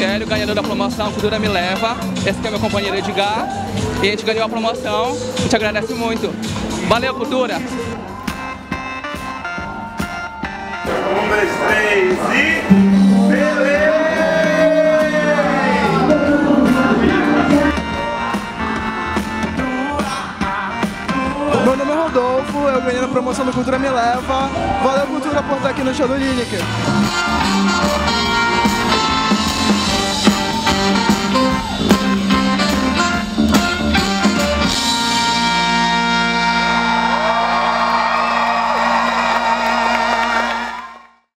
Célio, ganhador da promoção Cultura Me Leva. Esse aqui é meu companheiro Edgar. E a gente ganhou a promoção. A gente agradece muito. Valeu, Cultura! Um, dois, três e... Beleza! Meu nome é Rodolfo, eu ganhei na promoção do Cultura Me Leva. Valeu, Cultura, por estar aqui no show do Lineker.